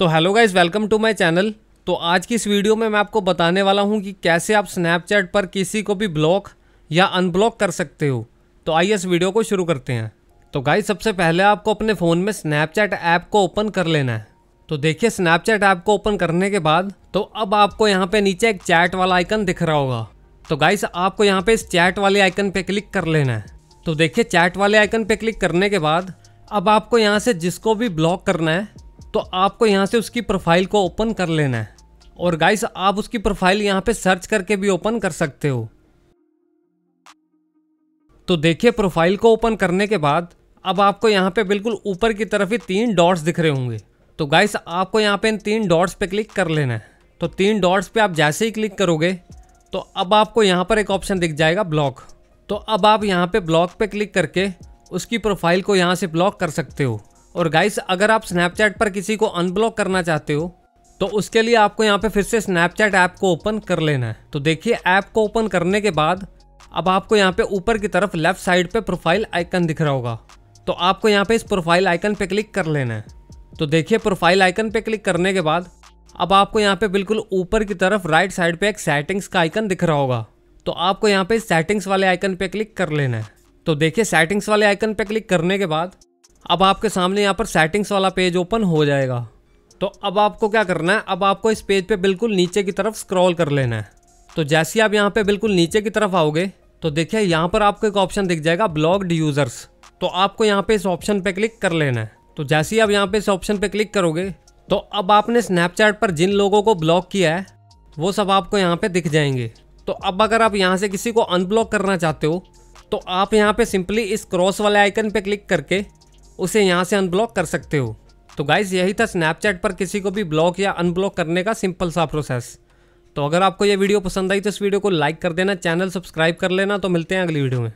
तो hello guys welcome to my channel तो आज की इस वीडियो में मैं आपको बताने वाला हूँ कि कैसे आप स्नैपचैट पर किसी को भी ब्लॉक या अनब्लॉक कर सकते हो। तो आइए इस वीडियो को शुरू करते हैं। तो गाइज़ सबसे पहले आपको अपने फ़ोन में स्नैपचैट ऐप को ओपन कर लेना है। तो देखिए स्नैपचैट ऐप को ओपन करने के बाद तो अब आपको यहाँ पे नीचे एक चैट वाला आइकन दिख रहा होगा। तो गाइस आपको यहाँ पे इस चैट वाले आइकन पे क्लिक कर लेना है। तो देखिए चैट वाले आइकन पे क्लिक करने के बाद अब आपको यहाँ से जिसको भी ब्लॉक करना है तो आपको यहाँ से उसकी प्रोफ़ाइल को ओपन कर लेना है। और गाइस आप उसकी प्रोफ़ाइल यहाँ पे सर्च करके भी ओपन कर सकते हो। तो देखिए प्रोफ़ाइल को ओपन करने के बाद अब आपको यहाँ पे बिल्कुल ऊपर की तरफ़ ही तीन डॉट्स दिख रहे होंगे। तो गाइस आपको यहाँ पे इन तीन डॉट्स पे क्लिक कर लेना है। तो तीन डॉट्स पे आप जैसे ही क्लिक करोगे तो अब आपको यहाँ पर एक ऑप्शन दिख जाएगा ब्लॉक तो अब आप यहाँ पे ब्लॉक पे क्लिक करके उसकी प्रोफ़ाइल को यहाँ से ब्लॉक कर सकते हो। और गाइस अगर आप स्नैपचैट पर किसी को अनब्लॉक करना चाहते हो तो उसके लिए आपको यहाँ पे फिर से स्नैपचैट ऐप को ओपन कर लेना है। तो देखिए ऐप को ओपन करने के बाद, अब आपको यहाँ पे ऊपर की तरफ़ लेफ़्ट साइड पे प्रोफ़ाइल आइकन दिख रहा होगा। तो आपको यहाँ पे इस प्रोफ़ाइल आइकन पे क्लिक कर लेना है। तो देखिए प्रोफ़ाइल आइकन पे क्लिक करने के बाद, अब आपको यहाँ पे बिल्कुल ऊपर की तरफ़ राइट साइड पे एक सेटिंग्स का आइकन दिख रहा होगा। तो आपको यहाँ पे सेटिंग्स वाले आइकन पे क्लिक कर लेना है। तो देखिए सेटिंग्स वाले आइकन पे क्लिक करने के बाद अब आपके सामने यहाँ पर सेटिंग्स वाला पेज ओपन हो जाएगा। तो अब आपको क्या करना है? अब आपको इस पेज पे बिल्कुल नीचे की तरफ़ स्क्रॉल कर लेना है। तो जैसे ही आप यहाँ पे बिल्कुल नीचे की तरफ़ आओगे तो देखिए यहाँ पर आपको एक ऑप्शन दिख जाएगा ब्लॉग्ड यूज़र्स तो आपको यहाँ पे इस ऑप्शन पे क्लिक कर लेना है। तो जैसे ही आप यहाँ पे इस ऑप्शन पे क्लिक करोगे तो अब आपने स्नैपचैट पर जिन लोगों को ब्लॉक किया है, वो सब आपको यहाँ पे दिख जाएँगे। तो अब अगर आप यहाँ से किसी को अनब्लॉक करना चाहते हो तो आप यहाँ पे सिंपली इस क्रॉस वाले आइकन पे क्लिक करके उसे यहाँ से अनब्लॉक कर सकते हो। तो गाइज़ यही था स्नैपचैट पर किसी को भी ब्लॉक या अनब्लॉक करने का सिंपल सा प्रोसेस तो अगर आपको यह वीडियो पसंद आई तो इस वीडियो को लाइक कर देना चैनल सब्सक्राइब कर लेना तो मिलते हैं अगली वीडियो में।